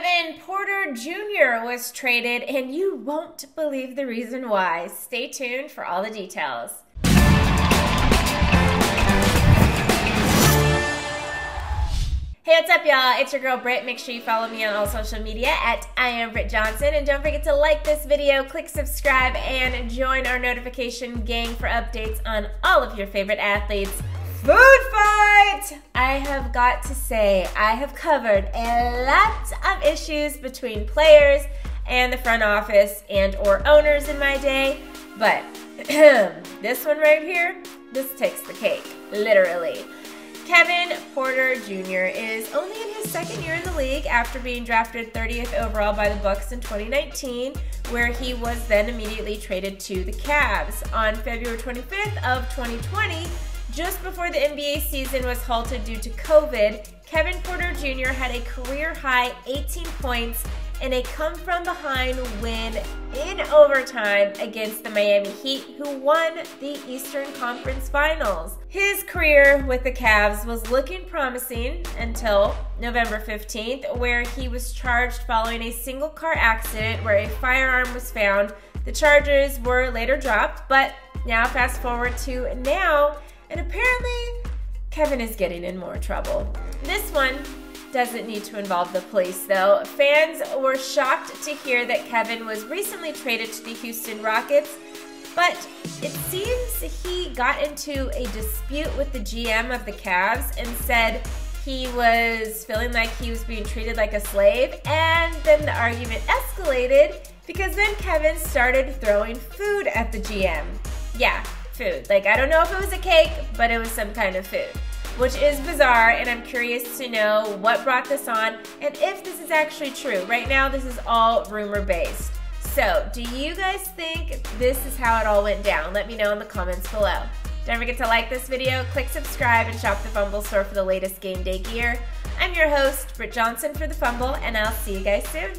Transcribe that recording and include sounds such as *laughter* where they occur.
Kevin Porter Jr. was traded, and you won't believe the reason why. Stay tuned for all the details. Hey, what's up, y'all? It's your girl Britt. Make sure you follow me on all social media at I am Britt Johnson. And don't forget to like this video, click subscribe, and join our notification gang for updates on all of your favorite athletes. Food fight! I have got to say, I have covered a lot of issues between players and the front office and or owners in my day, but *clears throat* this one right here, this takes the cake, literally. Kevin Porter Jr. is only in his second year in the league after being drafted 30th overall by the Bucks in 2019, where he was then immediately traded to the Cavs. On February 25th of 2020, just before the NBA season was halted due to COVID, Kevin Porter Jr. had a career high 18 points in a come from behind win in overtime against the Miami Heat, who won the Eastern Conference Finals. His career with the Cavs was looking promising until November 15th, where he was charged following a single car accident where a firearm was found. The charges were later dropped, but now fast forward to now, and apparently Kevin is getting in more trouble. This one doesn't need to involve the police, though. Fans were shocked to hear that Kevin was recently traded to the Houston Rockets, but it seems he got into a dispute with the GM of the Cavs and said he was feeling like he was being treated like a slave, and then the argument escalated because then Kevin started throwing food at the GM. Yeah, food. Like, I don't know if it was a cake, but it was some kind of food which is bizarre, and I'm curious to know what brought this on and if this is actually true. Right now, this is all rumor based. So, do you guys think this is how it all went down? Let me know in the comments below. Don't forget to like this video, click subscribe, and shop the Fumble store for the latest game day gear. I'm your host, Britt Johnson for The Fumble, and I'll see you guys soon.